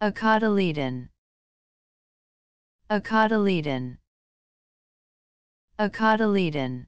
Acotyledon. Acotyledon. Acotyledon.